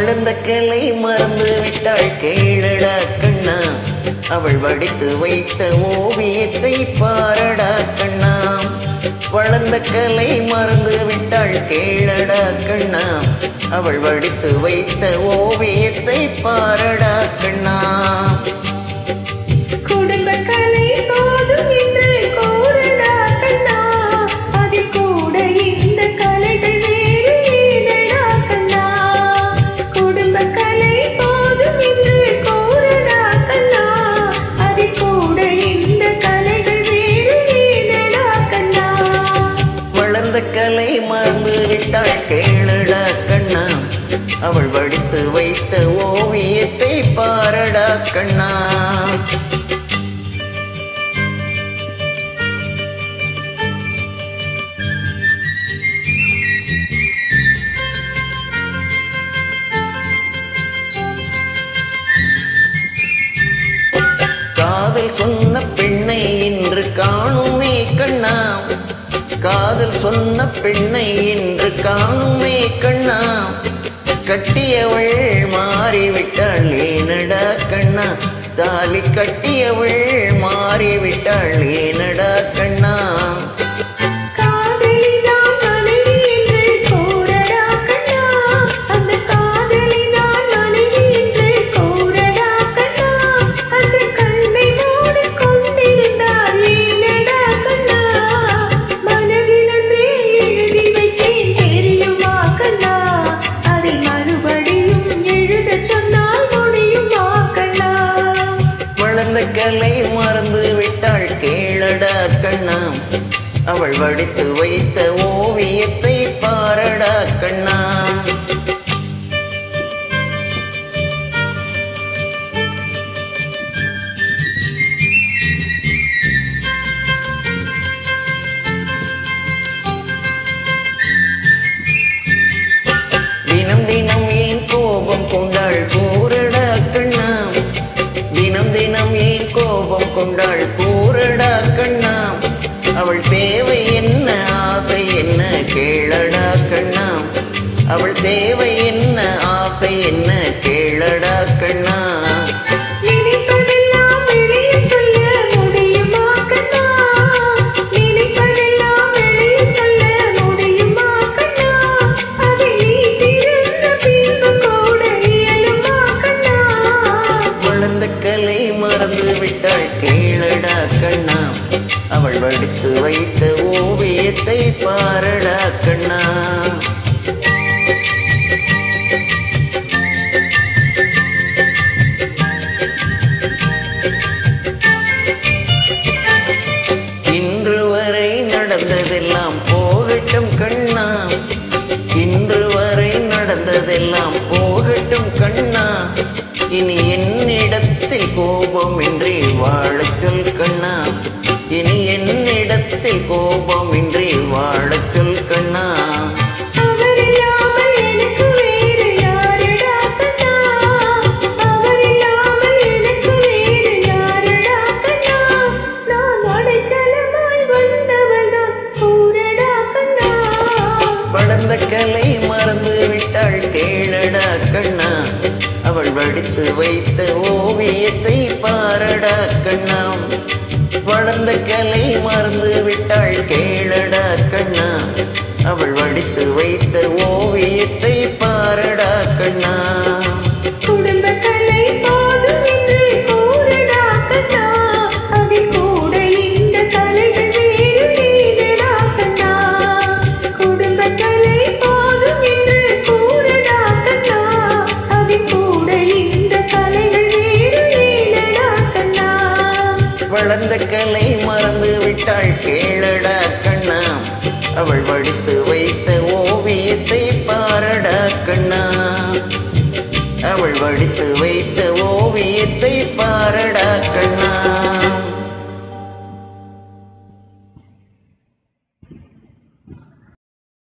வளர்ந்த குழந்தைகளை மறந்து விட்டாள் கேளடா கண்ணா. அவள் வடித்து வைத்த ஓவியத்தை பாரடா கண்ணா. வளர்ந்த கலை மறந்து விட்டாள் கேளடா கண்ணா. அவள் வடித்து வைத்த ஓவியத்தை பாரடா கண்ணா. குடும்ப கலை போதும் கேட்டாள் கேளுடா கண்ணா. அவள் வடித்து வைத்த ஓவியத்தை பாரடா கண்ணா. காதல் சொன்ன பெண்ணை இன்று காணுமே கண்ணா. கட்டியவள் மாறிவிட்டாள் ஏனடா கண்ணா. தாலி கட்டியவள் மாறிவிட்டாள் ஏனடா கண்ணா. மறந்த கலை மறந்து விட்டாள் கேளடா கண்ணா. அவள் வடித்து வைத்த ஓவியத்தை பாரடா கண்ணா. கொண்டாள் கூறடா கண்ணா. அவள் தேவை என்ன ஆசை என்ன கேளடா கண்ணா. அவள் தேவை வடித்து வைத்த ஓவியத்தை பாரடா கண்ணா. இன்று வரை நடந்ததெல்லாம் போகட்டும் கண்ணா. இன்று வரை நடந்ததெல்லாம் போகட்டும் கண்ணா. இனி என்னிடத்தில் கோபமின்றி வாழச் சொல் அடைக்கலமாய் வந்தவள்தான் கூறடா கண்ணா. வளர்ந்த கலை மறந்து விட்டாள் கேளடா கண்ணா. அவள் வடித்து வைத்த ஓவியத்தை பாரடா கண்ணா. வளர்ந்த கலை மறந்து விட்டாள் கேளடா கண்ணா. அவள் வடித்து வைத்த ஓவியத்தை கேளடா கண்ணா. அவள் வடித்து வைத்த ஓவியத்தை பாரடா கண்ணா. அவள் வடித்து வைத்த